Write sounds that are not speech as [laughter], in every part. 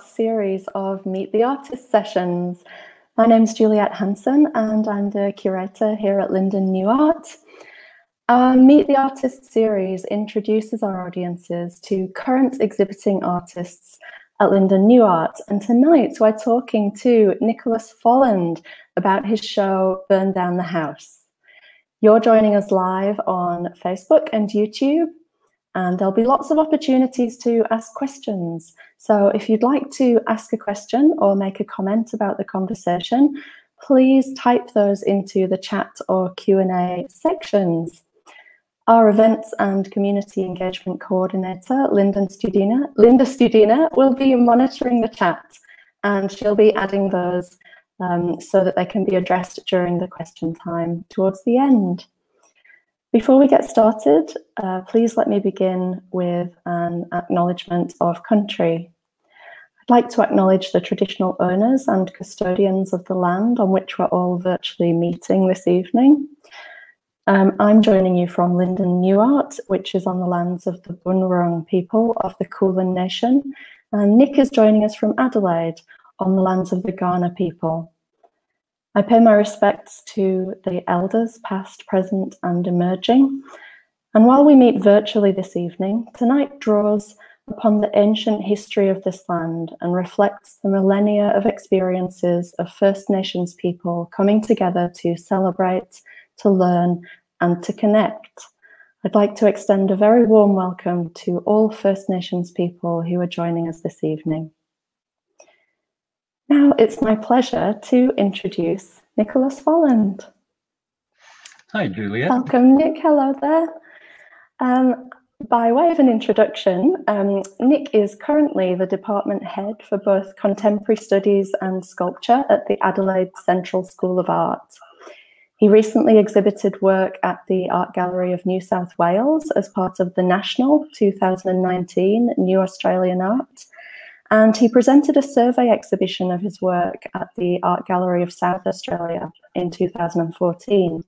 Series of Meet the Artist sessions. My name is Juliette Hanson and I'm the curator here at Linden New Art. Our Meet the Artist series introduces our audiences to current exhibiting artists at Linden New Art. And tonight we're talking to Nicholas Folland about his show Burn Down the House. You're joining us live on Facebook and YouTube and there'll be lots of opportunities to ask questions. So if you'd like to ask a question or make a comment about the conversation, please type those into the chat or Q&A sections. Our events and community engagement coordinator, Linda Studina, Linda Studina, will be monitoring the chat and she'll be adding those um, so that they can be addressed during the question time towards the end. Before we get started, uh, please let me begin with an acknowledgement of country. I'd like to acknowledge the traditional owners and custodians of the land on which we're all virtually meeting this evening. Um, I'm joining you from Linden New Art, which is on the lands of the Bunurong people of the Kulin Nation. And Nick is joining us from Adelaide on the lands of the Kaurna people. I pay my respects to the elders, past, present, and emerging. And while we meet virtually this evening, tonight draws upon the ancient history of this land and reflects the millennia of experiences of First Nations people coming together to celebrate, to learn, and to connect. I'd like to extend a very warm welcome to all First Nations people who are joining us this evening. Now it's my pleasure to introduce Nicholas Folland. Hi, Julia. Welcome, Nick. Hello there. Um, by way of an introduction, um, Nick is currently the department head for both contemporary studies and sculpture at the Adelaide Central School of Art. He recently exhibited work at the Art Gallery of New South Wales as part of the National 2019 New Australian Art and he presented a survey exhibition of his work at the Art Gallery of South Australia in 2014.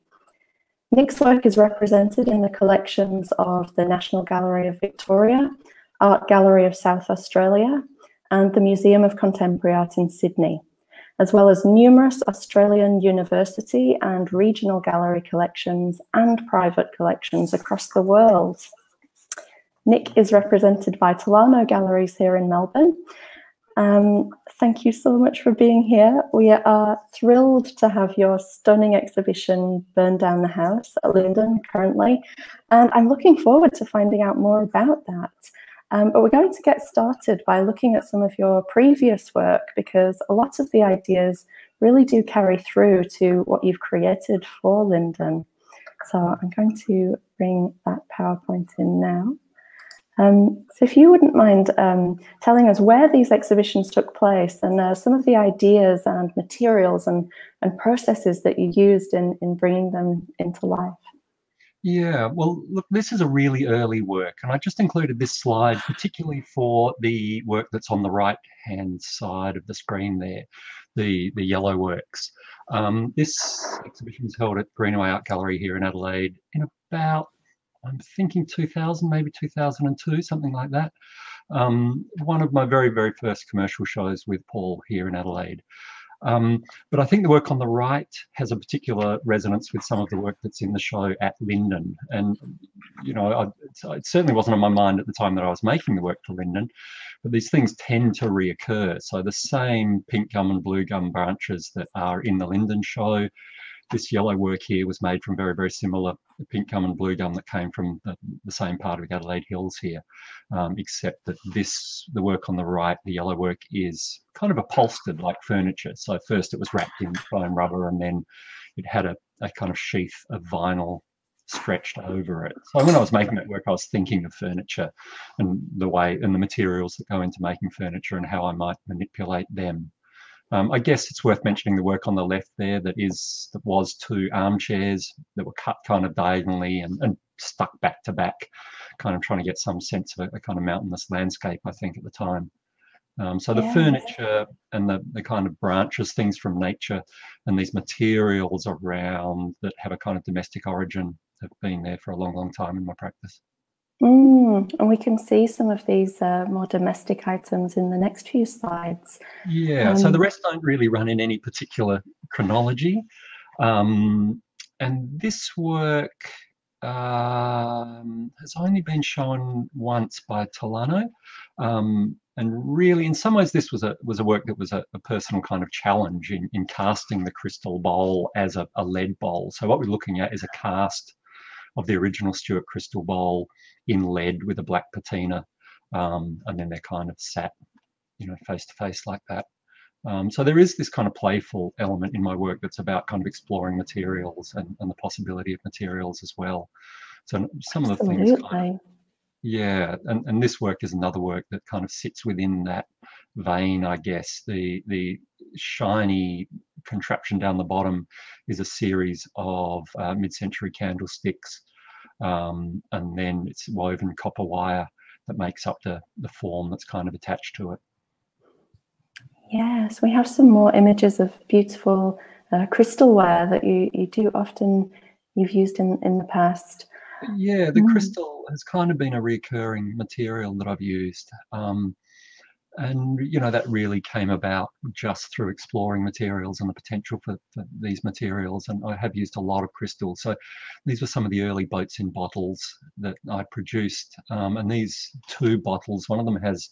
Nick's work is represented in the collections of the National Gallery of Victoria, Art Gallery of South Australia, and the Museum of Contemporary Art in Sydney, as well as numerous Australian university and regional gallery collections and private collections across the world. Nick is represented by Tolarno Galleries here in Melbourne. Um, thank you so much for being here. We are thrilled to have your stunning exhibition Burn Down the House at Linden currently, and I'm looking forward to finding out more about that. Um, but we're going to get started by looking at some of your previous work because a lot of the ideas really do carry through to what you've created for Linden. So I'm going to bring that PowerPoint in now. Um, so if you wouldn't mind um, telling us where these exhibitions took place and uh, some of the ideas and materials and, and processes that you used in, in bringing them into life. Yeah, well, look, this is a really early work, and I just included this slide particularly for the work that's on the right-hand side of the screen there, the, the yellow works. Um, this exhibition is held at Greenaway Art Gallery here in Adelaide in about I'm thinking 2000, maybe 2002, something like that. Um, one of my very, very first commercial shows with Paul here in Adelaide. Um, but I think the work on the right has a particular resonance with some of the work that's in the show at Linden. And, you know, I, it certainly wasn't on my mind at the time that I was making the work for Linden, but these things tend to reoccur. So the same pink gum and blue gum branches that are in the Linden show this yellow work here was made from very, very similar pink gum and blue gum that came from the, the same part of Adelaide Hills here, um, except that this, the work on the right, the yellow work is kind of upholstered like furniture. So first it was wrapped in foam rubber and then it had a, a kind of sheath of vinyl stretched over it. So when I was making that work, I was thinking of furniture and the way and the materials that go into making furniture and how I might manipulate them. Um, I guess it's worth mentioning the work on the left there that is that was two armchairs that were cut kind of diagonally and, and stuck back to back, kind of trying to get some sense of a, a kind of mountainous landscape, I think, at the time. Um, so the yeah. furniture and the, the kind of branches, things from nature, and these materials around that have a kind of domestic origin have been there for a long, long time in my practice. Mm, and we can see some of these uh, more domestic items in the next few slides. Yeah, um, so the rest don't really run in any particular chronology. Um, and this work um, has only been shown once by Tolarno. Um, and really, in some ways, this was a was a work that was a, a personal kind of challenge in, in casting the crystal bowl as a, a lead bowl. So what we're looking at is a cast of the original Stuart crystal bowl in lead with a black patina, um, and then they're kind of sat, you know, face to face like that. Um, so there is this kind of playful element in my work that's about kind of exploring materials and, and the possibility of materials as well. So some of the things kind of, yeah, and, and this work is another work that kind of sits within that vein, I guess. The the shiny contraption down the bottom is a series of uh, mid-century candlesticks, um, and then it's woven copper wire that makes up the the form that's kind of attached to it. Yes, we have some more images of beautiful uh, crystal ware that you, you do often you've used in, in the past. Yeah, the mm. crystal has kind of been a recurring material that I've used. Um, and you know that really came about just through exploring materials and the potential for, for, these materials. And i have used a lot of crystals. So these were some of the early boats in bottles that i produced um, and these two bottles one of them has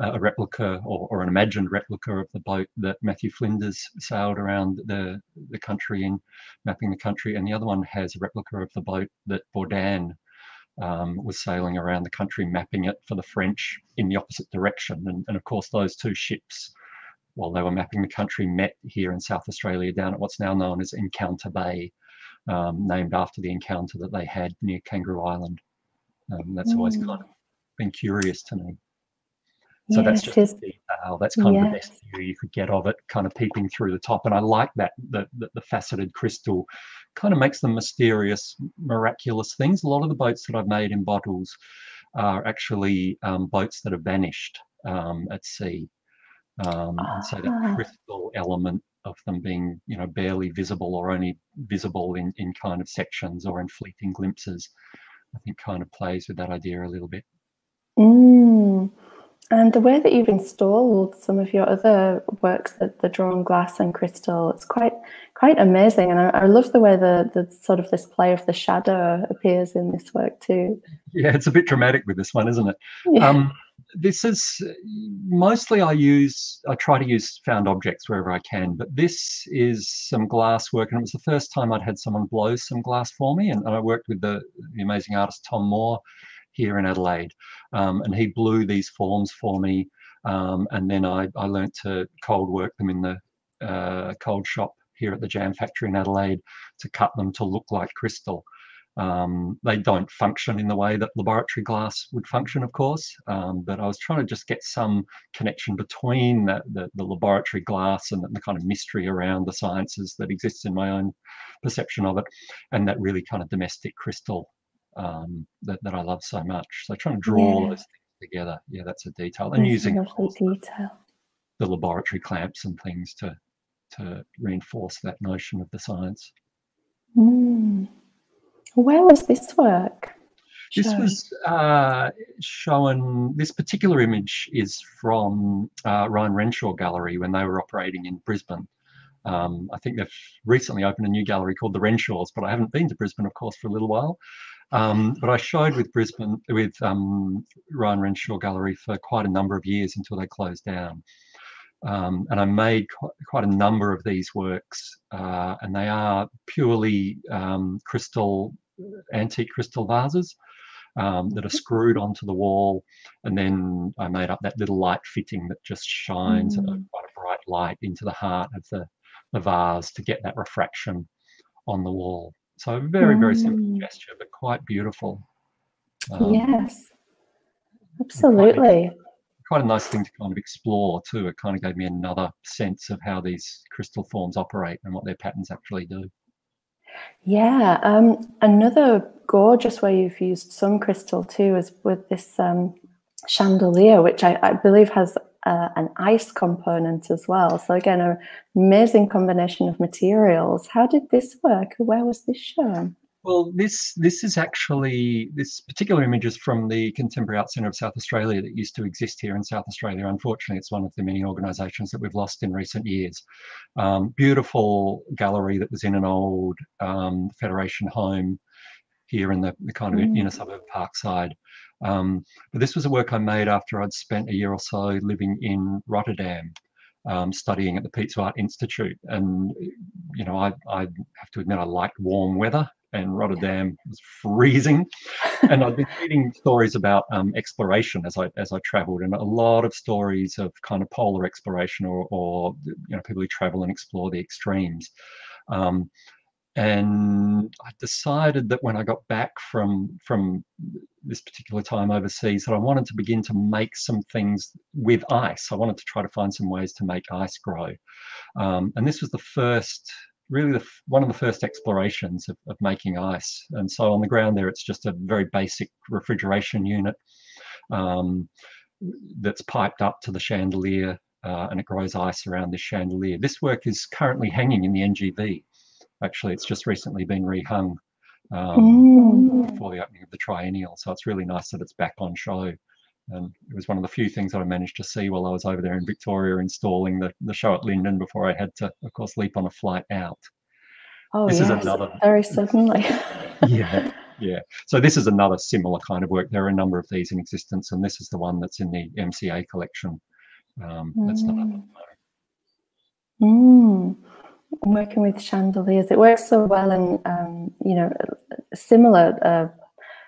a replica or, or, an imagined replica of the boat that matthew flinders sailed around the, the country in mapping the country and the other one has a replica of the boat that Baudin um, was sailing around the country mapping it for the French in the opposite direction. And, and, of course, those two ships, while they were mapping the country, met here in South Australia down at what's now known as Encounter Bay, um, named after the encounter that they had near Kangaroo Island. Um, that's mm. always kind of been curious to me. So that's just a detail. That's kind yes. of the best view you could get of it, kind of peeping through the top. And I like that the, the, the faceted crystal kind of makes them mysterious, miraculous things. A lot of the boats that I've made in bottles are actually um, boats that have vanished um, at sea. Um, and so that ah. crystal element of them being, you know, barely visible or only visible in, in kind of sections or in fleeting glimpses, I think kind of plays with that idea a little bit. Mm. And the way that you've installed some of your other works, the, the drawn glass and crystal, it's quite quite amazing. And I, I, love the way the, the sort of this play of the shadow appears in this work too. Yeah, it's a bit dramatic with this one, isn't it? Yeah. Um, this is mostly I use I try to use found objects wherever I can, but this is some glass work, and it was the first time I'd had someone blow some glass for me, and, and I worked with the, the amazing artist Tom Moore here in Adelaide. Um, and he blew these forms for me. Um, and then I, I learnt to cold work them in the uh, cold shop here at the Jam Factory in Adelaide to cut them to look like crystal. Um, they don't function in the way that laboratory glass would function, of course, um, but I was trying to just get some connection between the, the, the laboratory glass and the, the, kind of mystery around the sciences that exists in my own perception of it, and that really kind of domestic crystal um, that, that I love so much. So trying to draw yeah. all those things together. Yeah, that's a detail. And using detail. the laboratory clamps and things to to reinforce that notion of the science. Mm. Where was this work? This was uh, shown, this particular image is from uh, Ryan Renshaw Gallery when they were operating in Brisbane. Um, I think they've recently opened a new gallery called the Renshaws, but I haven't been to Brisbane, of course, for a little while. Um, but I showed with Brisbane, with um, Ryan Renshaw Gallery for quite a number of years until they closed down. Um, and I made quite, quite, a number of these works, uh, and they are purely um, crystal, antique crystal vases um, that are screwed onto the wall. And then I made up that little light fitting that just shines mm. a, quite a bright light into the heart of the, the vase to get that refraction on the wall. So very, very simple gesture, but quite beautiful. Um, yes, absolutely. Quite, quite a nice thing to kind of explore too. It kind of gave me another sense of how these crystal forms operate and what their patterns actually do. Yeah, um, another gorgeous way you've used some crystal too is with this um, chandelier, which I, I believe has uh, an ice component as well. So again, an amazing combination of materials. How did this work? Where was this shown? Well, this this is actually this particular image is from the Contemporary Art Centre of South Australia that used to exist here in South Australia. Unfortunately, it's one of the many organisations that we've lost in recent years. Um, beautiful gallery that was in an old um, Federation home here in the, the kind of mm. inner suburb Parkside. Um, but this was a work I made after I'd spent a year or so living in Rotterdam. Um, studying at the Piet Zwart Institute. And, you know, I, I have to admit, I liked warm weather and Rotterdam was freezing. [laughs] and I've been reading stories about um, exploration as I as I travelled, and a lot of stories of kind of polar exploration or, or you know people who travel and explore the extremes. Um, and I decided that when I got back from from this particular time overseas, that I wanted to begin to make some things with ice. I wanted to try to find some ways to make ice grow, um, and this was the first really the, one of the first explorations of, of making ice. And so on the ground there, it's just a very basic refrigeration unit um, that's piped up to the chandelier uh, and it grows ice around this chandelier. This work is currently hanging in the NGV. Actually, it's just recently been rehung um, mm. for the opening of the triennial. So it's really nice that it's back on show. And it was one of the few things that I managed to see while I was over there in Victoria installing the, the show at Linden before I had to, of course, leap on a flight out. Oh, this yes, is another very suddenly. [laughs] yeah, yeah. So this is another similar kind of work. There are a number of these in existence, and this is the one that's in the MCA collection. Um, mm. That's not mm. Working with chandeliers, it works so well, in, um, you know, similar uh,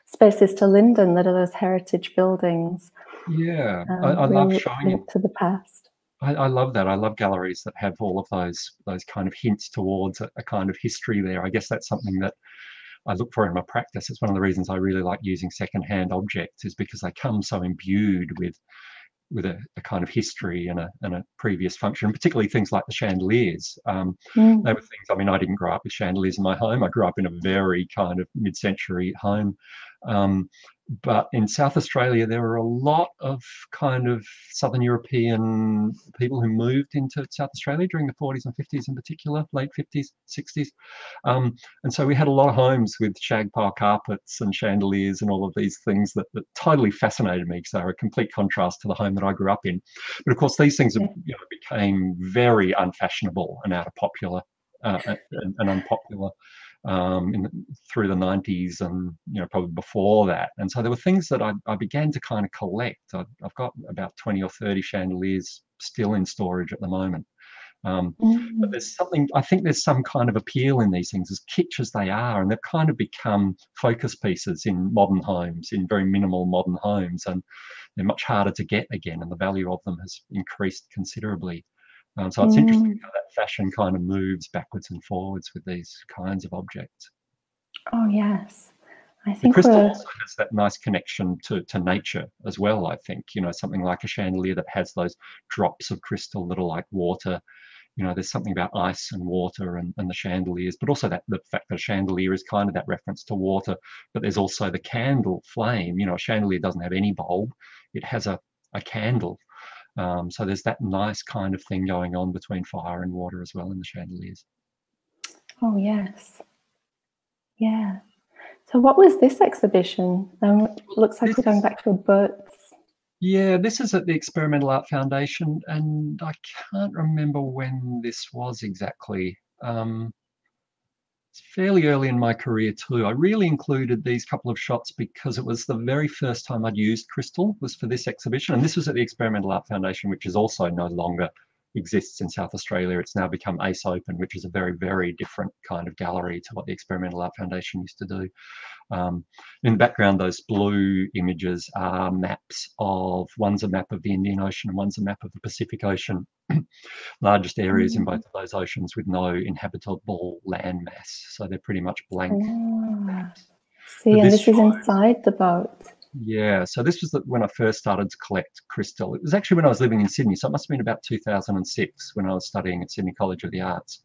spaces to Linden that are those heritage buildings. Yeah, um, I, I love showing it to the past. I, I, love that. I love galleries that have all of those those kind of hints towards a, a, kind of history there. I guess that's something that I look for in my practice. It's one of the reasons I really like using secondhand objects is because they come so imbued with with a, a, kind of history and a, and a previous function, particularly things like the chandeliers. Um, mm. They were things, I mean, I didn't grow up with chandeliers in my home. I grew up in a very kind of mid century home. Um, but in South Australia, there were a lot of kind of Southern European people who moved into South Australia during the 40s and 50s, in particular, late 50s, 60s. Um, and so we had a lot of homes with shag pile carpets and chandeliers and all of these things that, that totally fascinated me because they were a complete contrast to the home that I grew up in. But of course, these things you know, became very unfashionable and out of popular uh, and, and unpopular um, in, through the 90s and you know probably before that. And so there were things that I, I began to kind of collect. I, have got about 20 or 30 chandeliers still in storage at the moment. Um, mm-hmm. But there's something, I think there's some kind of appeal in these things, as kitsch as they are, and they've kind of become focus pieces in modern homes, in very minimal modern homes, and they're much harder to get again, and the value of them has increased considerably. Um, so it's mm. interesting how that fashion kind of moves backwards and forwards with these kinds of objects. Oh yes, I think the crystal we're... also has that nice connection to to nature as well. I think you know something like a chandelier that has those drops of crystal that are like water. You know, there's something about ice and water and, and the chandeliers, but also that the fact that a chandelier is kind of that reference to water. But there's also the candle flame. You know, a chandelier doesn't have any bulb; it has a a candle um, so there's that nice kind of thing going on between fire and water as well in the chandeliers. Oh, yes. Yeah. So what was this exhibition? Um, looks like we're going back to a boat. Yeah, this is at the Experimental Art Foundation, and I can't remember when this was exactly. Um, fairly early in my career too. I really included these couple of shots because it was the very first time I'd used crystal was for this exhibition. And this was at the Experimental Art Foundation, which is also no longer exists in South Australia. It's now become Ace Open, which is a very, very different kind of gallery to what the Experimental Art Foundation used to do. Um, in the background, those blue images are maps of, one's a map of the Indian Ocean and one's a map of the Pacific Ocean, [clears throat] largest areas in mm. both of those oceans with no inhabitable land mass. So they're pretty much blank oh. See, and this, this is inside the boat. Yeah, so this was when I first started to collect crystal. It was actually when I was living in Sydney, so it must have been about 2006 when I was studying at Sydney College of the Arts.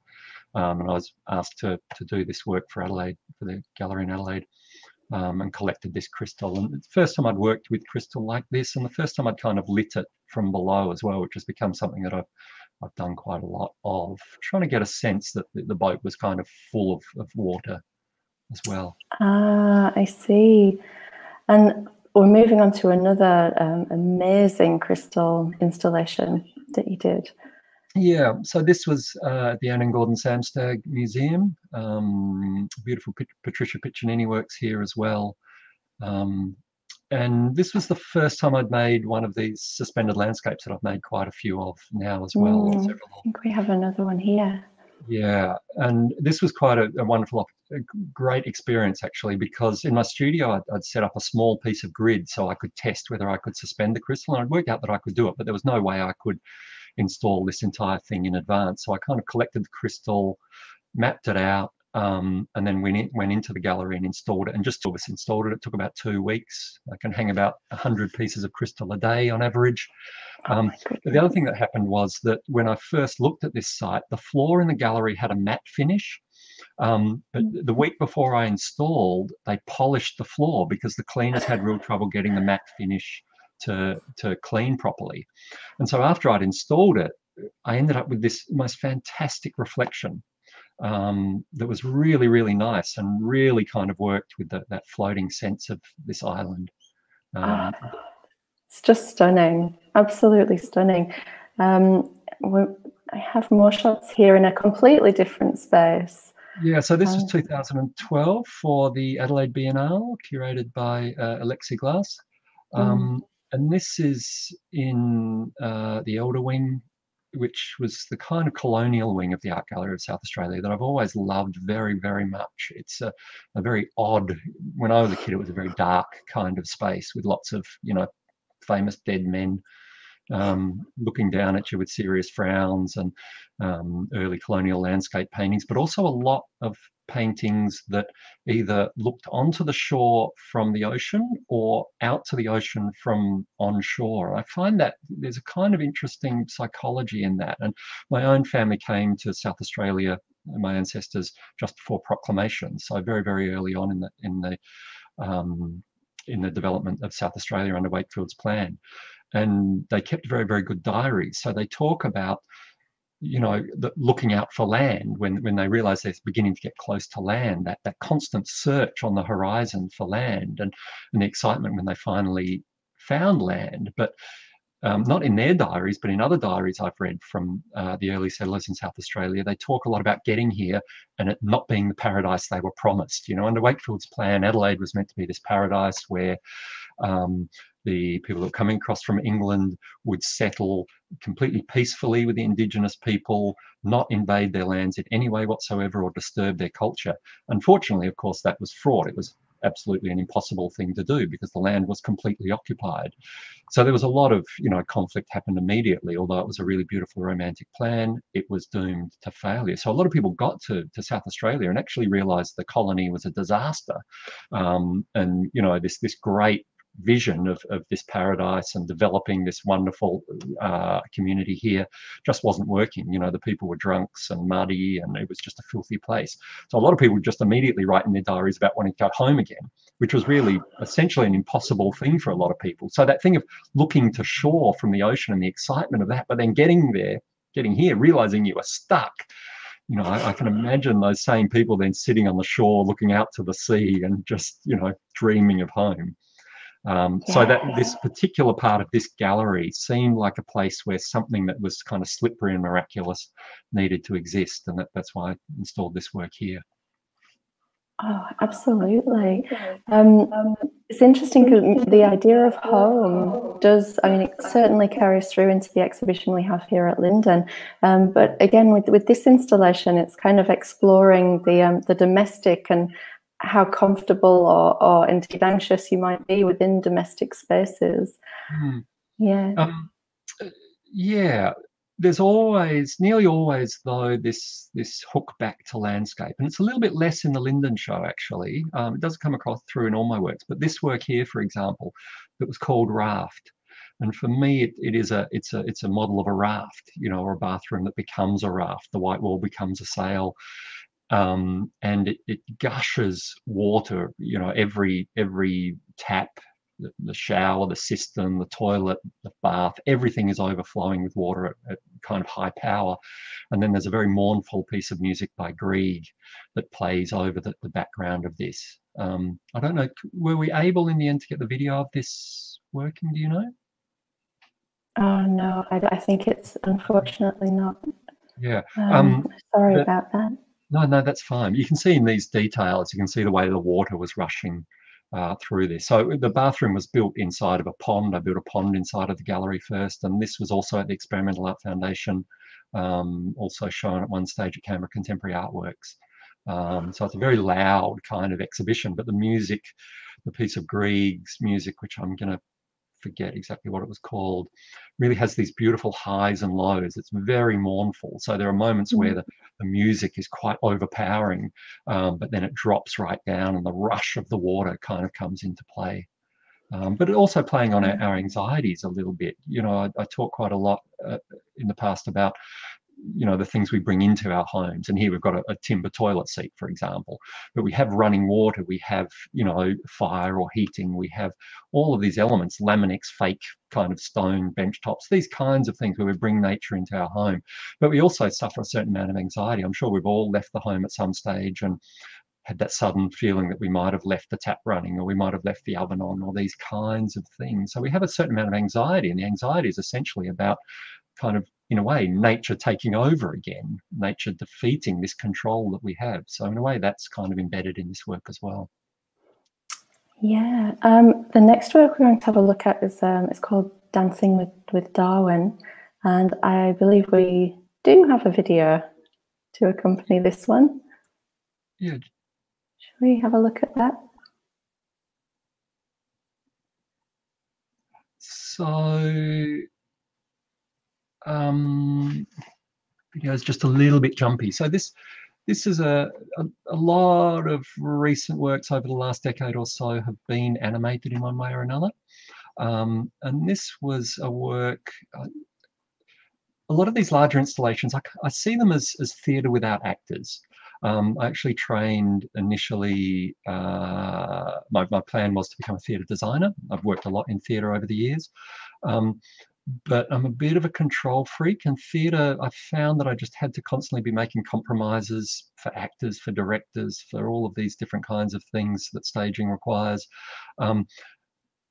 Um, and I was asked to, to do this work for Adelaide, for the gallery in Adelaide, um, and collected this crystal. And it's the first time I'd worked with crystal like this, and the first time I'd kind of lit it from below as well, which has become something that I've, I've done quite a lot of, trying to get a sense that the, the boat was kind of full of, of water as well. Ah, I see. And we're moving on to another um, amazing crystal installation that you did. Yeah, so this was uh, at the Anne and Gordon Samstag Museum. Um, beautiful Patricia Piccinini works here as well. Um, and this was the first time I'd made one of these suspended landscapes that I've made quite a few of now as well. Mm, I think we have another one here. Yeah, and this was quite a, a wonderful, a great experience actually, because in my studio I'd, I'd, set up a small piece of grid so I could test whether I could suspend the crystal, and I'd worked out that I could do it, but there was no way I could install this entire thing in advance. So I kind of collected the crystal, mapped it out, um, and then went, in, went into the gallery and installed it and just was installed it. It took about two weeks. I can hang about 100 pieces of crystal a day on average. Oh um, but the other thing that happened was that when I first looked at this site, the floor in the gallery had a matte finish. Um, but mm. the week before I installed, they polished the floor because the cleaners had real trouble getting the matte finish to, to clean properly. And so after I'd installed it, I ended up with this most fantastic reflection um, that was really, really nice and really kind of worked with the, that floating sense of this island. Um, oh, it's just stunning, absolutely stunning. Um, I have more shots here in a completely different space. Yeah, so this was um, 2012 for the Adelaide Biennale, curated by uh, Alexie Glass. Mm. Um, and this is in uh, the Elder Wing which was the kind of colonial wing of the Art Gallery of South Australia that I've always loved very, very much. It's a, a very odd, when I was a kid, it was a very dark kind of space with lots of, you know, famous dead men um, looking down at you with serious frowns and um, early colonial landscape paintings, but also a lot of paintings that either looked onto the shore from the ocean or out to the ocean from onshore. I find that there's a kind of interesting psychology in that. And my own family came to South Australia, my ancestors, just before proclamation. So very, very early on in the in the um, in the development of South Australia under Wakefield's plan. And they kept very, very good diaries. So they talk about you know, the, looking out for land when, when they realize they're beginning to get close to land, that, that constant search on the horizon for land and, and the excitement when they finally found land. But um, not in their diaries, but in other diaries I've read from uh, the early settlers in South Australia, they talk a lot about getting here and it not being the paradise they were promised. You know, under Wakefield's plan, Adelaide was meant to be this paradise where um, the people that were coming across from England would settle completely peacefully with the indigenous people, not invade their lands in any way whatsoever or disturb their culture. Unfortunately, of course, that was fraud. It was absolutely an impossible thing to do because the land was completely occupied. So there was a lot of, you know, conflict happened immediately. Although it was a really beautiful romantic plan, it was doomed to failure. So a lot of people got to, to South Australia and actually realized the colony was a disaster. Um, and, you know, this, this great vision of, of this paradise and developing this wonderful uh, community here just wasn't working. You know, the people were drunks and muddy and it was just a filthy place. So a lot of people just immediately write in their diaries about wanting to go home again, which was really essentially an impossible thing for a lot of people. So that thing of looking to shore from the ocean and the excitement of that, but then getting there, getting here, realizing you are stuck you know, I, I, can imagine those same people then sitting on the shore looking out to the sea and just, you know, dreaming of home. Um, yeah. So that this particular part of this gallery seemed like a place where something that was kind of slippery and miraculous needed to exist, and that, that's why I installed this work here. Oh, absolutely. Um, it's interesting because the idea of home does, I mean, it certainly carries through into the exhibition we have here at Linden. Um, but again, with, with this installation, it's kind of exploring the, um, the domestic and how comfortable or, or indeed anxious you might be within domestic spaces. Mm. Yeah. Um, yeah. There's always, nearly always, though, this this hook back to landscape, and it's a little bit less in the Linden show. Actually, um, it doesn't come across through in all my works, but this work here, for example, that was called Raft, and for me, it, it is a it's a it's a model of a raft, you know, or a bathroom that becomes a raft. The white wall becomes a sail, um, and it, it, gushes water. You know, every every tap the, the shower, the cistern, the toilet, the bath, everything is overflowing with water at, at, kind of high power. And then there's a very mournful piece of music by Grieg that plays over the, the background of this. Um, I don't know, were we able in the end to get the video of this working, do you know? Oh no, I, I think it's unfortunately not. Yeah. Um, um, sorry about that. No, no, that's fine. You can see in these details, you can see the way the water was rushing uh, through this. So the bathroom was built inside of a pond. I built a pond inside of the gallery first, and this was also at the Experimental Art Foundation, um, also shown at one stage at Canberra Contemporary Artworks. Um, so it's a very loud kind of exhibition, but the music, the piece of Grieg's music, which I'm going to forget exactly what it was called, really has these beautiful highs and lows. It's very mournful. So there are moments mm-hmm. where the, the music is quite overpowering, um, but then it drops right down and the rush of the water kind of comes into play. Um, but also playing on our, mm. our, anxieties a little bit. You know, I, I talk quite a lot uh, in the past about you know the things we bring into our homes. And here we've got a, a, timber toilet seat for example. But we have running water we have you know fire or heating we have all of these elements laminex fake kind of stone bench tops these kinds of things where we bring nature into our home. But we also suffer a certain amount of anxiety. I'm sure we've all left the home at some stage and had that sudden feeling that we might have left the tap running or we might have left the oven on or these kinds of things. So we have a certain amount of anxiety and the anxiety is essentially about kind of in a way, nature taking over again, nature defeating this control that we have. So, in a way, that's kind of embedded in this work as well. Yeah. Um, the next work we're going to have a look at is um, it's called Dancing with, with Darwin. And I believe we do have a video to accompany this one. Yeah. Shall we have a look at that? So um, video is just a little bit jumpy. So this this is a, a, a, lot of recent works over the last decade or so have been animated in one way or another. Um, and this was a work, uh, a lot of these larger installations, I, I see them as, as theatre without actors. Um, I actually trained initially, uh, my, my plan was to become a theatre designer. I've worked a lot in theatre over the years. Um, but I'm a bit of a control freak. And theatre, I found that I just had to constantly be making compromises for actors, for directors, for all of these different kinds of things that staging requires. Um,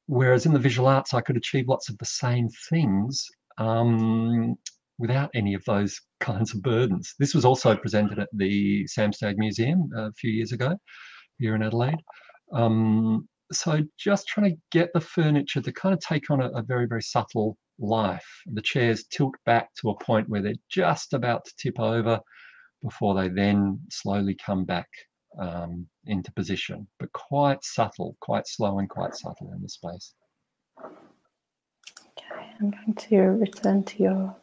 whereas in the visual arts, I could achieve lots of the same things um, without any of those [laughs] kinds of burdens. This was also presented at the Samstag Museum a few years ago here in Adelaide. Um, so just trying to get the furniture to kind of take on a, a very, very subtle life. The chairs tilt back to a point where they're just about to tip over before they then slowly come back um, into position, but quite subtle, quite slow and quite subtle in the space. Okay, I'm going to return to your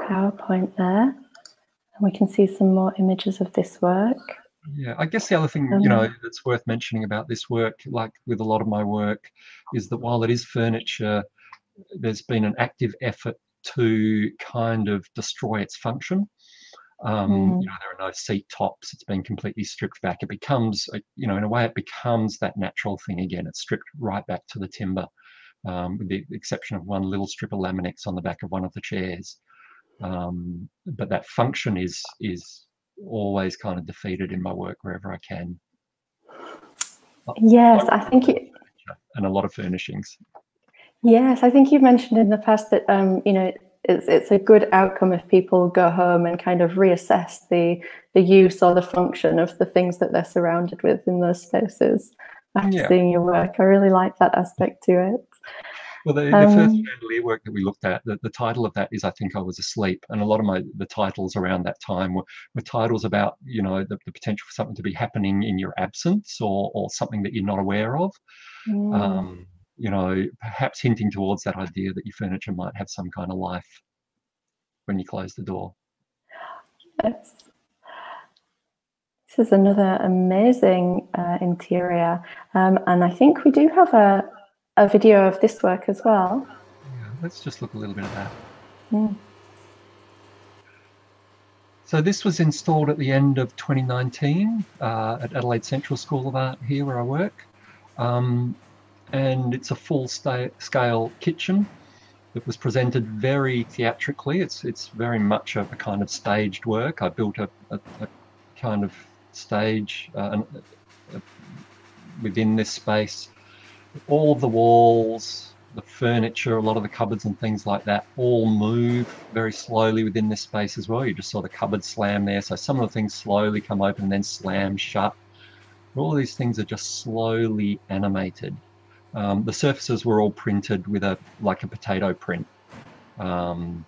PowerPoint there, and we can see some more images of this work. Yeah, I guess the other thing, you know, um, that's worth mentioning about this work, like with a lot of my work, is that while it is furniture, there's been an active effort to kind of destroy its function. Um, mm. You know, there are no seat tops. It's been completely stripped back. It becomes, a, you know, in a way, it becomes that natural thing again. It's stripped right back to the timber, um, with the exception of one little strip of laminex on the back of one of the chairs. Um, but that function is is always kind of defeated in my work wherever I can. Yes, I think it. And a lot of furnishings. Yes, I think you've mentioned in the past that um, you know it's it's a good outcome if people go home and kind of reassess the the use or the function of the things that they're surrounded with in those spaces after yeah. seeing your work. I really like that aspect to it. Well, the, the um, first chandelier work that we looked at, the, the title of that is "I Think I Was Asleep," and a lot of my the titles around that time were, were titles about you know the, the potential for something to be happening in your absence or or something that you're not aware of. Mm. Um, you know, perhaps hinting towards that idea that your furniture might have some kind of life when you close the door. Yes. This is another amazing uh, interior. Um, and I think we do have a, a video of this work as well. Yeah, let's just look a little bit at that. Mm. So this was installed at the end of 2019 uh, at Adelaide Central School of Art here where I work. Um, and it's a full scale kitchen that was presented very theatrically. It's it's very much a, a kind of staged work. I built a, a, a kind of stage uh, within this space. All of the walls, the furniture, a lot of the cupboards and things like that all move very slowly within this space as well. You just saw the cupboard slam there. So some of the things slowly come open and then slam shut. All of these things are just slowly animated. Um, the surfaces were all printed with a like a potato print. Um,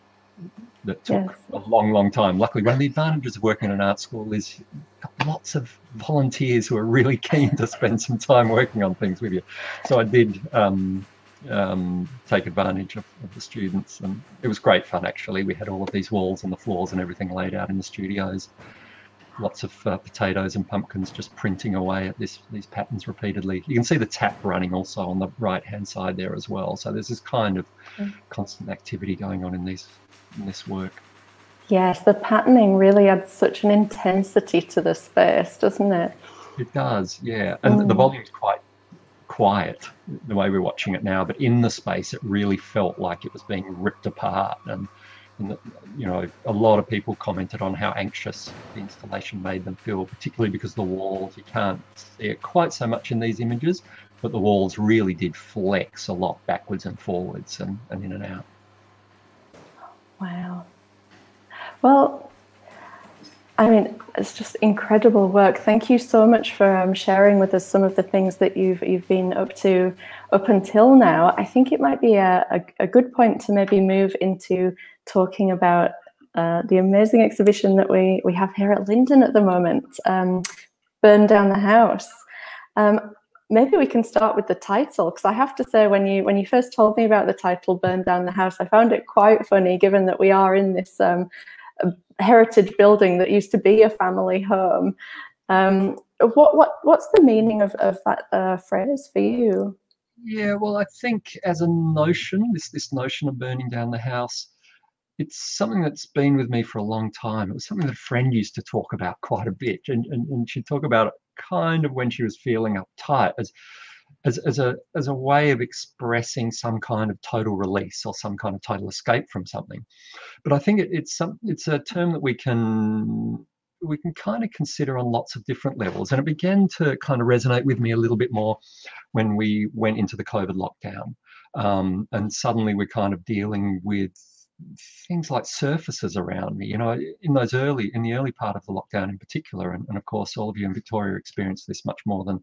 that took yes. a long, long time. Luckily, one of the advantages of working in an art school is lots of volunteers who are really [laughs] keen to spend some time working on things with you. So I did um, um, take advantage of, of, the students, and it was great fun. Actually, we had all of these walls and the floors and everything laid out in the studios lots of uh, potatoes and pumpkins just printing away at this these patterns repeatedly. You can see the tap running also on the right hand side there as well. So there's this kind of mm. constant activity going on in these in this work. Yes, the patterning really adds such an intensity to the space, doesn't it? It does, yeah. And mm. the volume's quite quiet the way we're watching it now, but in the space it really felt like it was being ripped apart and and you know, a lot of people commented on how anxious the installation made them feel, particularly because the walls, you can't see it quite so much in these images, but the walls really did flex a lot backwards and forwards and, and in and out. Wow. Well, I mean, it's just incredible work. Thank you so much for um, sharing with us some of the things that you've you've been up to up until now. I think it might be a, a, a good point to maybe move into talking about uh, the amazing exhibition that we, we have here at Linden at the moment, um, Burn Down the House. Um, maybe we can start with the title, because I have to say, when you when you first told me about the title, Burn Down the House, I found it quite funny, given that we are in this um, heritage building that used to be a family home. Um, what what what's the meaning of, of that uh, phrase for you? Yeah, well, I think as a notion, this this notion of burning down the house it's something that's been with me for a long time. It was something that a friend used to talk about quite a bit, and, and, and she'd talk about it kind of when she was feeling uptight as, as, as, a, as a way of expressing some kind of total release or some kind of total escape from something. But I think it, it's, some, it's a term that we can we can kind of consider on lots of different levels. And it began to kind of resonate with me a little bit more when we went into the COVID lockdown. Um, and suddenly we're kind of dealing with things like surfaces around me. You know, in those early, in the early part of the lockdown in particular, and, and of course, all of you in Victoria experienced this much more than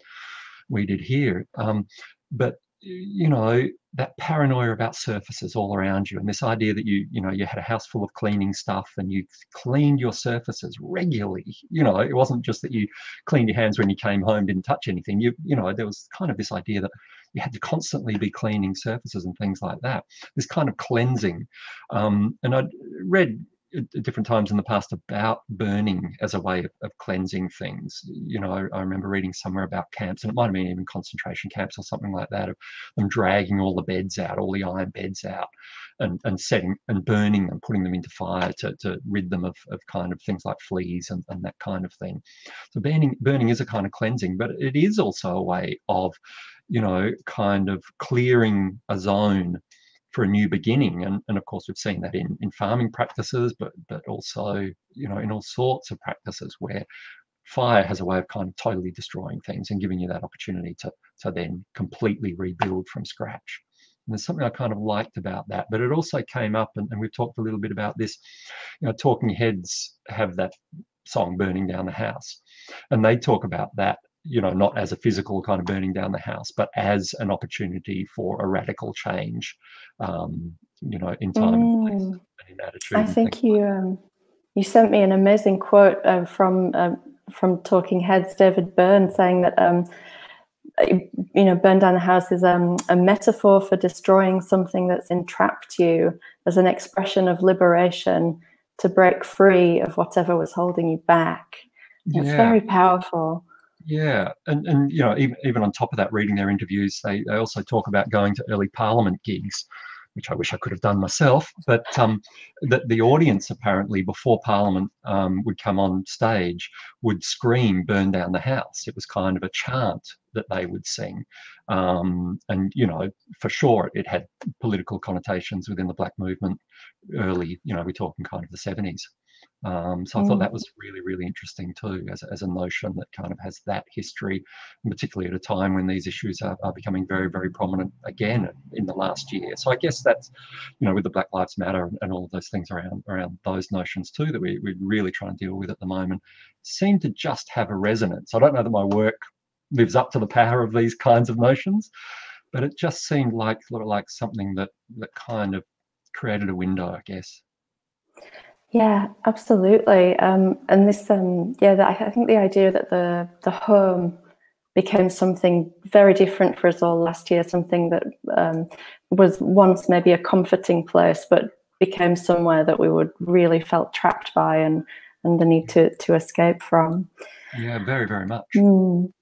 we did here. Um, but you know that paranoia about surfaces all around you and this idea that you you know you had a house full of cleaning stuff and you cleaned your surfaces regularly you know it wasn't just that you cleaned your hands when you came home didn't touch anything you you know there was kind of this idea that you had to constantly be cleaning surfaces and things like that. This kind of cleansing. Um, and I'd read at different times in the past about burning as a way of, of cleansing things. You know, I, I, remember reading somewhere about camps, and it might have been even concentration camps or something like that, of them dragging all the beds out, all the iron beds out, and, and setting and burning them, putting them into fire to, to rid them of, of kind of things like fleas and, and that kind of thing. So burning burning is a kind of cleansing, but it is also a way of you know, kind of clearing a zone for a new beginning. And, and of course, we've seen that in, in farming practices, but, but also, you know, in all sorts of practices where fire has a way of kind of totally destroying things and giving you that opportunity to, to then completely rebuild from scratch. And there's something I kind of liked about that, but it also came up, and, and we've talked a little bit about this. You know, Talking Heads have that song "Burning Down the House," and they talk about that you know, not as a physical kind of burning down the house, but as an opportunity for a radical change, um, you know, in time mm. and place and in attitude. I think you um, you sent me an amazing quote uh, from uh, from Talking Heads, David Byrne, saying that. Um, you know, burn down the house is um, a metaphor for destroying something that's entrapped you as an expression of liberation to break free of whatever was holding you back. It's yeah. very powerful. Yeah, and and you know even even on top of that, reading their interviews, they they also talk about going to early Parliament gigs which I wish I could have done myself. But um, that the audience apparently before Parliament um, would come on stage would scream "Burn down the house." It was kind of a chant that they would sing, um, and you know for sure it had political connotations within the black movement. Early, you know, we're talking kind of the seventies. Um, so I thought that mm. was really, really interesting too, as, as a notion that kind of has that history, particularly at a time when these issues are, are becoming very, very prominent again in the last year. So I guess that's, you know, with the Black Lives Matter and, and all of those things around around those notions too that we, we really trying to deal with at the moment, seem to just have a resonance. I don't know that my work lives up to the power of these kinds of notions, but it just seemed like like something that that kind of created a window, I guess. Yeah, absolutely. Um, and this, um, yeah, the, I think the idea that the the home became something very different for us all last year, something that um, was once maybe a comforting place, but became somewhere that we would really felt trapped by and and the need to to escape from. Yeah, very, very much. Mm.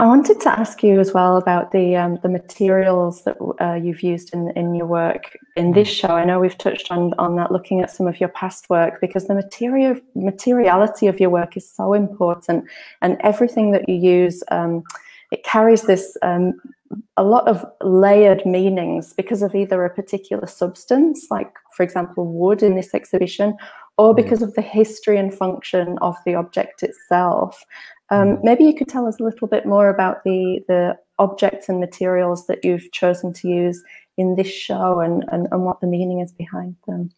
I wanted to ask you as well about the um, the materials that uh, you've used in in your work in this mm. show. I know we've touched on on that, looking at some of your past work, because the material materiality of your work is so important, and everything that you use. Um, it carries this um, a lot of layered meanings because of either a particular substance, like for example wood in this exhibition, or mm. because of the history and function of the object itself. Um, maybe you could tell us a little bit more about the the objects and materials that you've chosen to use in this show and, and, and what the meaning is behind them.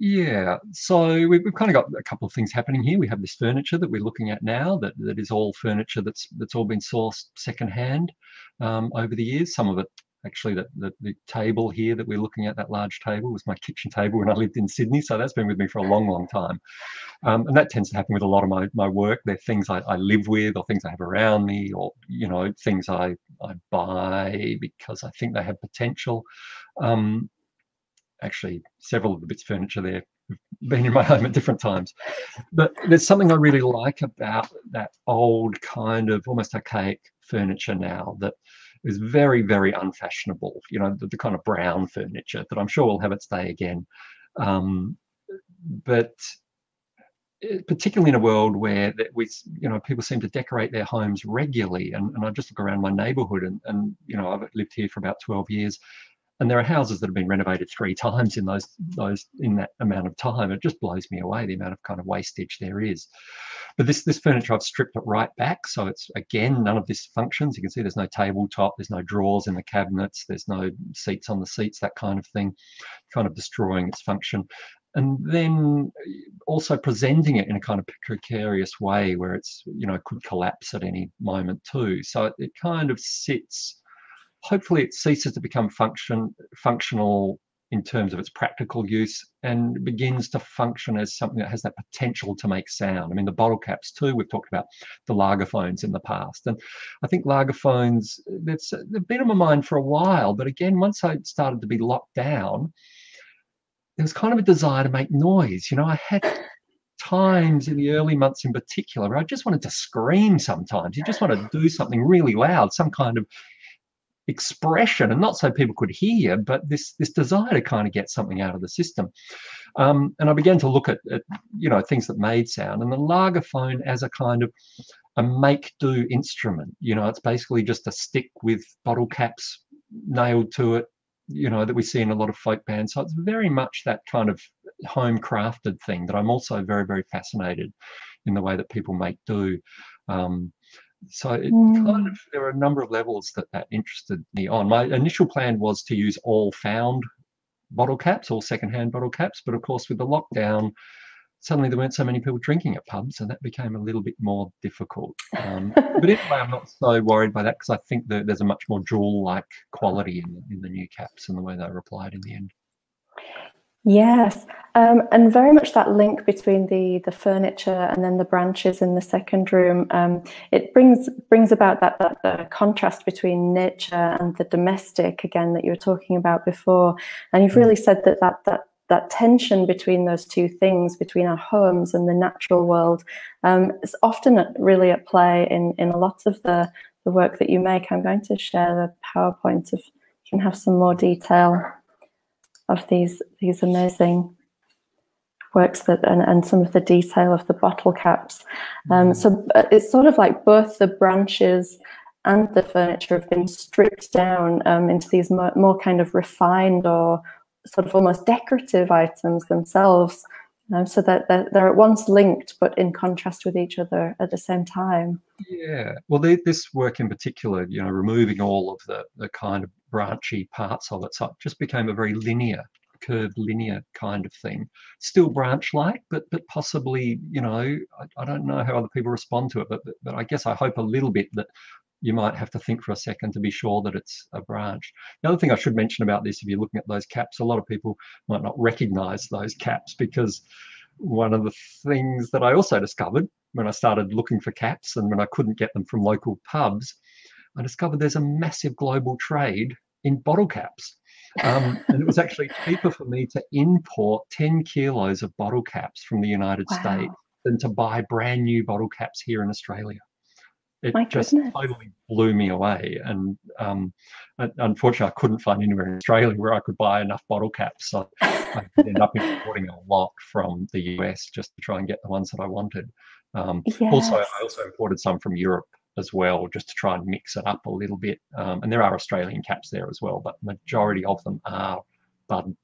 Yeah, so we've, we've kind of got a couple of things happening here. We have this furniture that we're looking at now that, that is all furniture that's that's all been sourced secondhand um, over the years. Some of it actually the, the, table here that we're looking at, that large table, was my kitchen table when I lived in Sydney. So that's been with me for a long, long time. Um, and that tends to happen with a lot of my, my work. They're things I, I live with or things I have around me or, you know, things I, I buy because I think they have potential. Um, actually, several of the bits of furniture there have been in my [laughs] home at different times. But there's something I really like about that old kind of almost archaic furniture now that is very, very unfashionable. You know, the, the, kind of brown furniture that I'm sure will have its day again. Um, but eh, particularly in a world where that we, you know, people seem to decorate their homes regularly, and, and I just look around my neighbourhood, and, and you know, I've lived here for about 12 years, and there are houses that have been renovated three times in those those in that amount of time. It just blows me away the amount of kind of wastage there is. But this this furniture I've stripped it right back, so it's again none of this functions. You can see there's no tabletop, there's no drawers in the cabinets, there's no seats on the seats, that kind of thing, kind of destroying its function. And then also presenting it in a kind of precarious way where it's you know could collapse at any moment too. So it, it kind of sits hopefully it ceases to become function functional in terms of its practical use and begins to function as something that has that potential to make sound. I mean, the bottle caps too, we've talked about the Lagerphones in the past. And I think Lagerphones, that's, they've been on my mind for a while, but again, once I started to be locked down, there was kind of a desire to make noise. You know, I had [laughs] times in the early months in particular where I just wanted to scream sometimes. You just want to do something really loud, some kind of expression and not so people could hear but this this desire to kind of get something out of the system. Um, and i began to look at, at, you know things that made sound and the lagerphone as a kind of a make do instrument. You know it's basically just a stick with bottle caps nailed to it you know that we see in a lot of folk bands. So it's very much that kind of home crafted thing that i'm also very very fascinated in the way that people make do. Um, so it mm. kind of there are a number of levels that that interested me on. My initial plan was to use all found bottle caps, all secondhand bottle caps, but of course with the lockdown, suddenly there weren't so many people drinking at pubs, and that became a little bit more difficult. Um, [laughs] but anyway, I'm not so worried by that because I think that there's a much more jewel-like quality in, in the new caps and the way they were applied in the end. Yes, um, and very much that link between the the furniture and then the branches in the second room. Um, it brings brings about that, that the contrast between nature and the domestic again that you were talking about before. And you've really said that that that that tension between those two things, between our homes and the natural world, um, is often really at play in in a lot of the the work that you make. I'm going to share the PowerPoint if you can have some more detail of these these amazing works that and, and some of the detail of the bottle caps. Um, so uh, it's sort of like both the branches and the furniture have been stripped down um, into these more, more, kind of refined or sort of almost decorative items themselves. Um, so that they're, they're, at once linked, but in contrast with each other at the same time. Yeah, well, they, this work in particular, you know, removing all of the, the kind of branchy parts of it, so it just became a very linear curved linear kind of thing still branch like but but possibly you know I, I, don't know how other people respond to it but, but but i guess i hope a little bit that you might have to think for a second to be sure that it's a branch. The other thing I should mention about this, if you're looking at those caps, a lot of people might not recognize those caps because one of the things that I also discovered when I started looking for caps and when I couldn't get them from local pubs, I discovered there's a massive global trade in bottle caps. Um, [laughs] and it was actually cheaper for me to import 10 kilos of bottle caps from the United wow. States than to buy brand new bottle caps here in Australia. It My just goodness. totally blew me away. And um, unfortunately, I couldn't find anywhere in Australia where I could buy enough bottle caps. So I ended up importing a lot from the US just to try and get the ones that I wanted. Um, yes. Also, I also imported some from Europe as well, just to try and mix it up a little bit. Um, and there are Australian caps there as well, but majority of them are Bud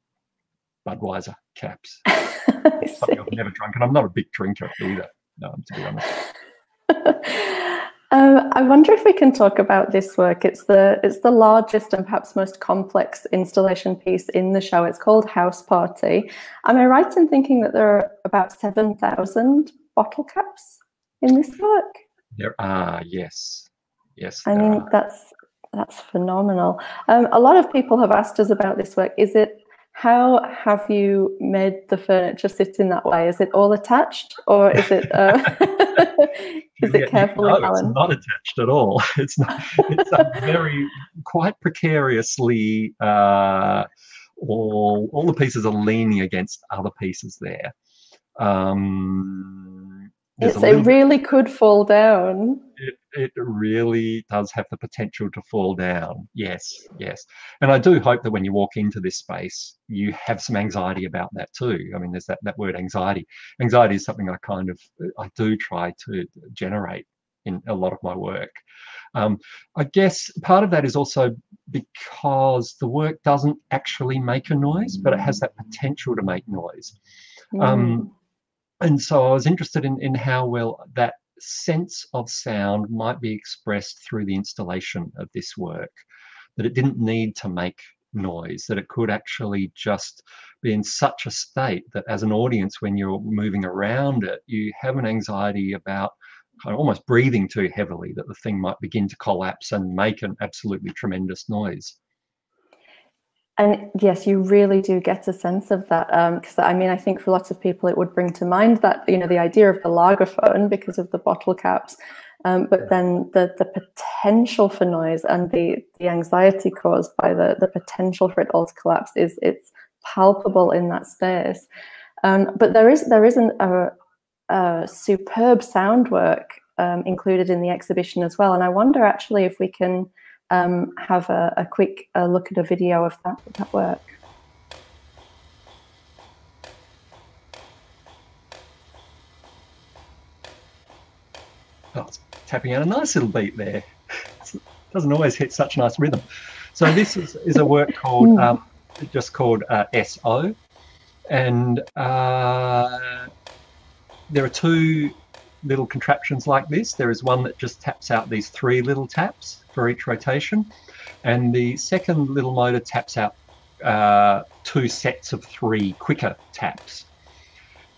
Budweiser caps. [laughs] Something I've never drunk, and I'm not a big drinker either, um, to be honest. [laughs] Um, I wonder if we can talk about this work. It's the it's the largest and perhaps most complex installation piece in the show. It's called House Party. Am I right in thinking that there are about seven thousand bottle caps in this work? There are, yes, yes. I mean, are. that's that's phenomenal. Um, a lot of people have asked us about this work. Is it how have you made the furniture sit in that way? Is it all attached, or is it uh, [laughs] [laughs] is it carefully no, balanced? It's not attached at all. [laughs] It's not. It's a very quite precariously. Uh, all all the pieces are leaning against other pieces there. Um, Yes, it really bit, could fall down. It, it really does have the potential to fall down. Yes, yes. And I do hope that when you walk into this space, you have some anxiety about that too. I mean, there's that, that word anxiety. Anxiety is something I kind of, I do try to generate in a lot of my work. Um, I guess part of that is also because the work doesn't actually make a noise, but it has that potential to make noise. Um, mm. Um, and so I was interested in, in how well that sense of sound might be expressed through the installation of this work, that it didn't need to make noise, that it could actually just be in such a state that as an audience, when you're moving around it, you have an anxiety about kind of almost breathing too heavily, that the thing might begin to collapse and make an absolutely tremendous noise. And yes, you really do get a sense of that. Because um, I mean, I think for lots of people, it would bring to mind that you know the idea of the lagerphone because of the bottle caps, um, but then the the potential for noise and the the anxiety caused by the the potential for it all to collapse is it's palpable in that space. Um, but there is there isn't a, a superb sound work um, included in the exhibition as well, and I wonder actually if we can um, have a, a quick uh, look at a video of that, that work. Oh, it's tapping out a nice little beat there. It doesn't always hit such nice rhythm. So this is, is a work called hmm. um, just called uh, SO, and uh, there are two little contraptions like this. There is one that just taps out these three little taps for each rotation, and the second little motor taps out uh, two sets of three quicker taps.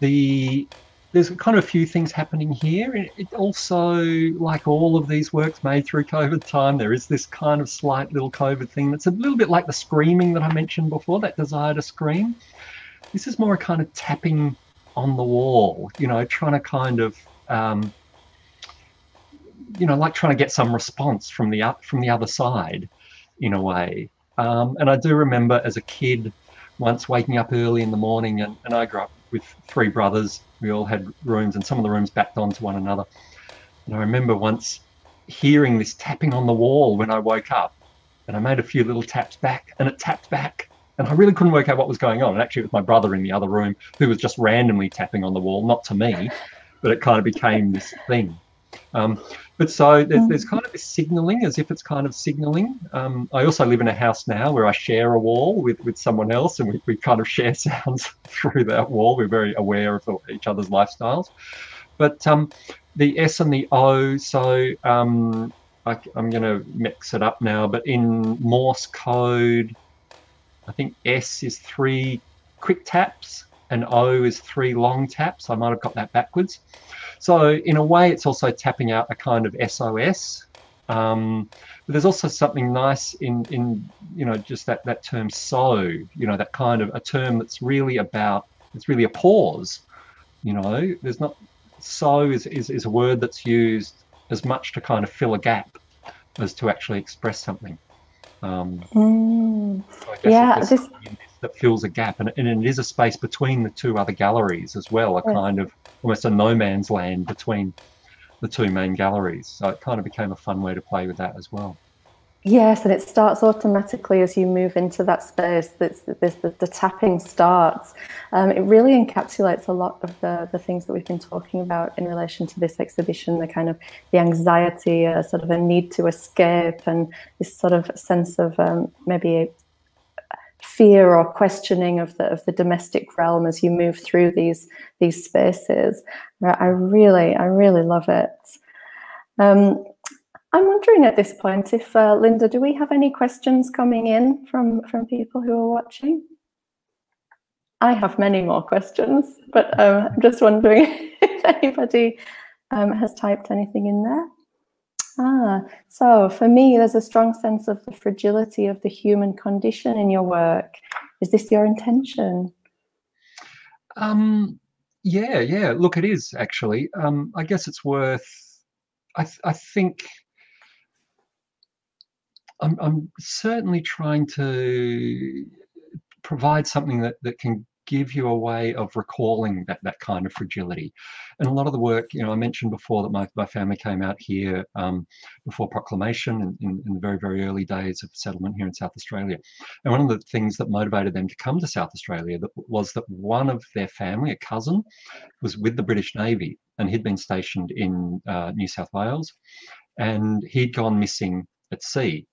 The there's kind of a few things happening here. It, also, like all of these works made through COVID time, there is this kind of slight little COVID thing that's a little bit like the screaming that I mentioned before, that desire to scream. This is more a kind of tapping on the wall, you know, trying to kind of um, you know, like trying to get some response from the from the other side, in a way. Um, and I do remember as a kid, once waking up early in the morning, and, and I grew up with three brothers. We all had rooms, and some of the rooms backed onto one another. And I remember once hearing this tapping on the wall when I woke up, and I made a few little taps back, and it tapped back And I really couldn't work out what was going on. And actually, it was my brother in the other room who was just randomly tapping on the wall, not to me, but it kind of became this thing. Um, but so there's, mm. there's, kind of this signaling as if it's kind of signaling. Um, I also live in a house now where I share a wall with, with someone else and we, we kind of [laughs] share sounds through that wall. We're very aware of each other's lifestyles. But um, the S and the O, so um, I, am going to mix it up now, but in Morse code, I think S is three quick taps and O is three long taps. I might have got that backwards. So in a way, it's also tapping out a kind of SOS. Um, but there's also something nice in, in you know, just that, that term so, you know, that kind of a term that's really about, it's really a pause. You know, there's not, so is, is, is a word that's used as much to kind of fill a gap as to actually express something. Um, mm. so yeah, this... that fills a gap, and, and it is a space between the two other galleries as well, a yeah. kind of almost a no man's land between the two main galleries. So it kind of became a fun way to play with that as well. Yes, and it starts automatically as you move into that space. That's this the, the, tapping starts. Um, it really encapsulates a lot of the the things that we've been talking about in relation to this exhibition. The kind of the anxiety, a sort of a need to escape, and this sort of sense of um, maybe fear or questioning of the of the domestic realm as you move through these these spaces. I really, I really love it. Um, I'm wondering at this point if uh, Linda, do we have any questions coming in from from people who are watching? I have many more questions, but um, I'm just wondering [laughs] if anybody um, has typed anything in there. Ah, so for me, there's a strong sense of the fragility of the human condition in your work. Is this your intention? Um, yeah, yeah. Look, it is actually. Um, I guess it's worth. I, th I think I'm, I'm certainly trying to provide something that, that can give you a way of recalling that that kind of fragility. And a lot of the work, you know, I mentioned before that my, my family came out here um, before proclamation in, in, in, the very, very early days of settlement here in South Australia. And one of the things that motivated them to come to South Australia that, was that one of their family, a cousin, was with the British Navy and he'd been stationed in uh, New South Wales and he'd gone missing at sea.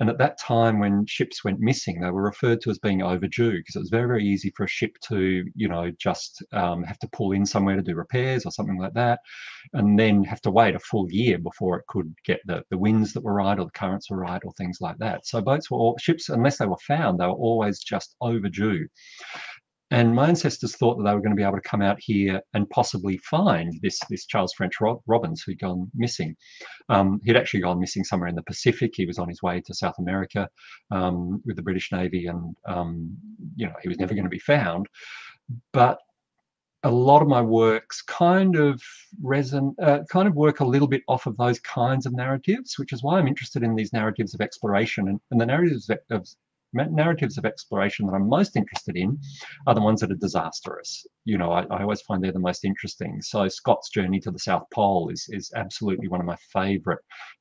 And at that time, when ships went missing, they were referred to as being overdue because it was very, very easy for a ship to, you know, just um, have to pull in somewhere to do repairs or something like that, and then have to wait a full year before it could get the, the winds that were right or the currents were right or things like that. So boats were all, ships, unless they were found, they were always just overdue. And my ancestors thought that they were going to be able to come out here and possibly find this, this Charles French Robbins who'd gone missing. Um, he'd actually gone missing somewhere in the Pacific. He was on his way to South America um, with the British Navy, and um, you know he was never going to be found. But a lot of my works kind of reson uh, kind of work a little bit off of those kinds of narratives, which is why I'm interested in these narratives of exploration and, and the narratives of, of narratives of exploration that I'm most interested in are the ones that are disastrous. You know, I, I, always find they're the most interesting. So Scott's journey to the South Pole is is absolutely one of my favorite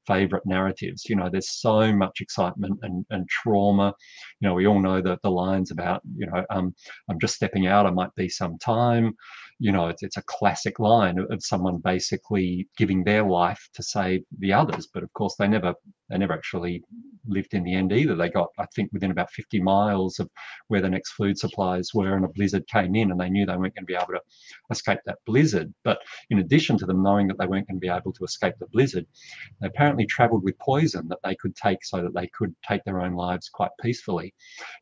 favorite narratives. You know, there's so much excitement and, and trauma. You know, we all know the, the lines about, you know, um, I'm just stepping out, I might be some time. You know, it's, it's a classic line of, of someone basically giving their life to save the others. But of course, they never they never actually lived in the end either. They got, I think, within about 50 miles of where the next food supplies were, and a blizzard came in, and they knew they weren't going to be able to escape that blizzard. But in addition to them knowing that they weren't going to be able to escape the blizzard, they apparently traveled with poison that they could take so that they could take their own lives quite peacefully.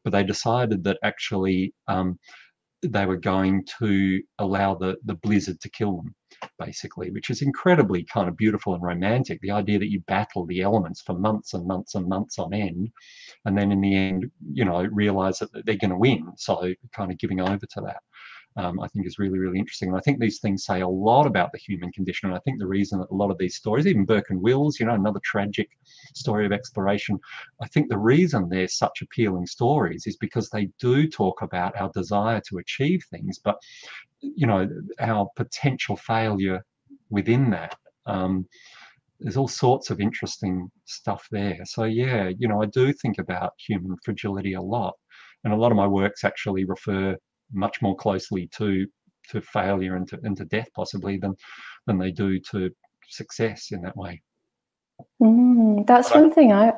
But they decided that actually um, they were going to allow the, the blizzard to kill them basically, which is incredibly kind of beautiful and romantic. The idea that you battle the elements for months and months and months on end, and then in the end, you know, realize that they're going to win. So kind of giving over to that um, I think is really, really interesting. And I think these things say a lot about the human condition. And I think the reason that a lot of these stories, even Burke and Wills, you know, another tragic story of exploration, I think the reason they're such appealing stories is because they do talk about our desire to achieve things, but, you know, our potential failure within that. Um, there's all sorts of interesting stuff there. So yeah, you know, I do think about human fragility a lot And a lot of my works actually refer much more closely to to failure and to, and to death possibly than than they do to success in that way. Mm, that's one thing I,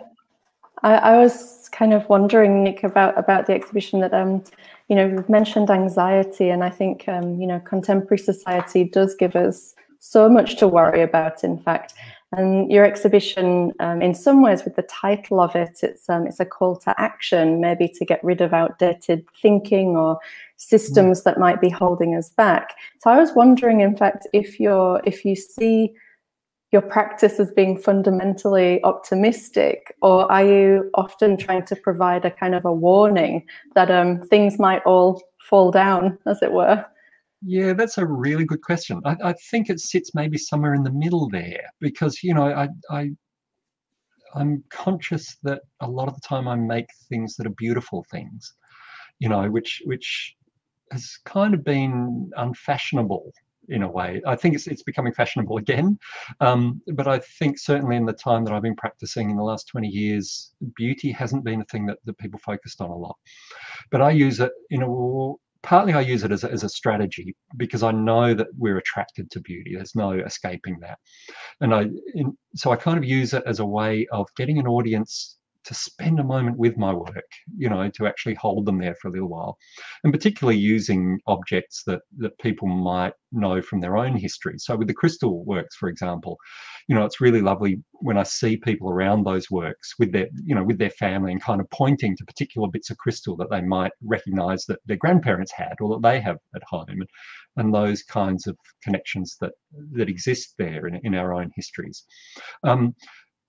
I, I was kind of wondering, Nick, about about the exhibition that um, you know, we've mentioned anxiety, and I think um, you know, contemporary society does give us so much to worry about. In fact, and your exhibition, um, in some ways, with the title of it, it's um, it's a call to action, maybe to get rid of outdated thinking or systems that might be holding us back. So I was wondering, in fact, if you're if you see your practice as being fundamentally optimistic, or are you often trying to provide a kind of a warning that um, things might all fall down, as it were? Yeah, that's a really good question. I, I think it sits maybe somewhere in the middle there because you know I, I I'm conscious that a lot of the time I make things that are beautiful things, you know, which which has kind of been unfashionable in a way. I think it's it's becoming fashionable again, um, but I think certainly in the time that I've been practicing in the last 20 years, beauty hasn't been a thing that, that people focused on a lot. But I use it in a partly I use it as a, as a strategy because I know that we're attracted to beauty. There's no escaping that, and I in, so I kind of use it as a way of getting an audience to spend a moment with my work, you know, to actually hold them there for a little while, and particularly using objects that that people might know from their own history. So with the crystal works, for example, you know, it's really lovely when I see people around those works with their, you know, with their family and kind of pointing to particular bits of crystal that they might recognize that their grandparents had or that they have at home, and, and those kinds of connections that that exist there in, in our own histories. Um,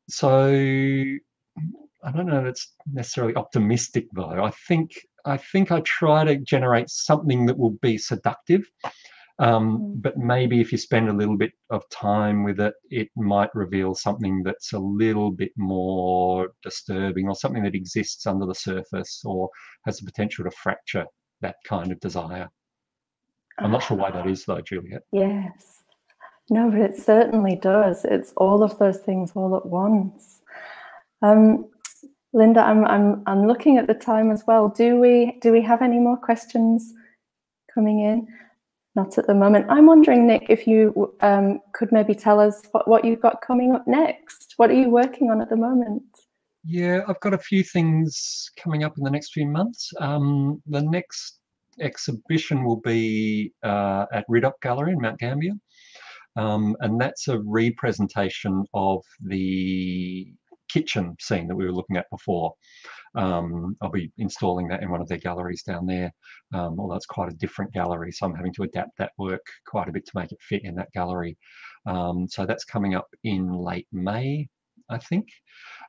so I don't know that's necessarily optimistic though. I think I think I try to generate something that will be seductive. Um, mm. but maybe if you spend a little bit of time with it, it might reveal something that's a little bit more disturbing or something that exists under the surface or has the potential to fracture that kind of desire. I'm not sure why that is though, Juliette. [sighs] Yes. No, but it certainly does. It's all of those things all at once. Um, Linda, I'm, I'm, I'm looking at the time as well. Do we, do we have any more questions coming in? Not at the moment. I'm wondering, Nick, if you um, could maybe tell us what, what you've got coming up next. What are you working on at the moment? Yeah, I've got a few things coming up in the next few months. Um, the next exhibition will be uh, at Riddoch Gallery in Mount Gambier. Um, and that's a representation of the kitchen scene that we were looking at before. Um, I'll be installing that in one of their galleries down there, um, although it's quite a different gallery, so I'm having to adapt that work quite a bit to make it fit in that gallery. Um, so that's coming up in late May, I think.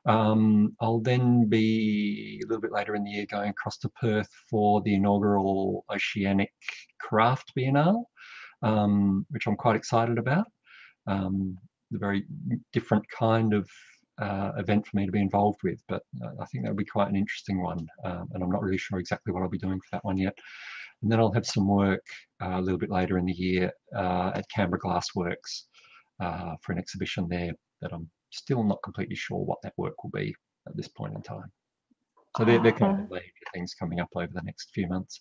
Um, I'll then be a little bit later in the year going across to Perth for the inaugural Oceanic Craft Biennale, um, which I'm quite excited about. Um, the very different kind of uh, event for me to be involved with, but uh, I think that'll be quite an interesting one. Um, and I'm not really sure exactly what I'll be doing for that one yet. And then I'll have some work uh, a little bit later in the year uh, at Canberra Glassworks uh, for an exhibition there that I'm still not completely sure what that work will be at this point in time. So they're, they're kind of major things coming up over the next few months.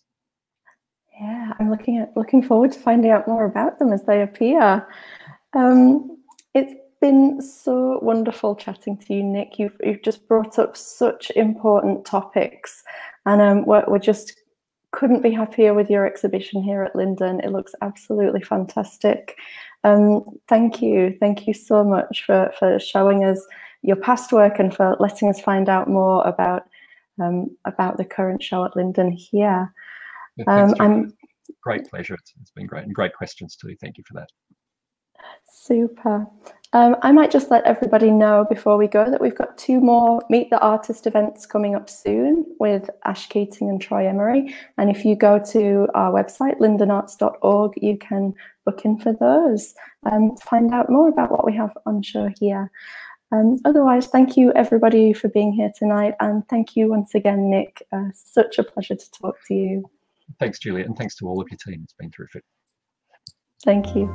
Yeah, I'm looking at looking forward to finding out more about them as they appear. Um, it's been so wonderful chatting to you, Nick. You've, you've just brought up such important topics, and um, we're, we're just couldn't be happier with your exhibition here at Linden. It looks absolutely fantastic. Um, thank you. Thank you so much for, for showing us your past work and for letting us find out more about um, about the current show at Linden here. Yeah, um, great pleasure. It's, it's been great and great questions too. Thank you for that. Super. Um, I might just let everybody know before we go that we've got two more Meet the Artist events coming up soon with Ash Keating and Troy Emery. And if you go to our website, lindenarts.org, you can book in for those and find out more about what we have on show here. Um, otherwise, thank you everybody for being here tonight. And thank you once again, Nick. Uh, such a pleasure to talk to you. Thanks, Juliette, and thanks to all of your team. It's been terrific. Thank you.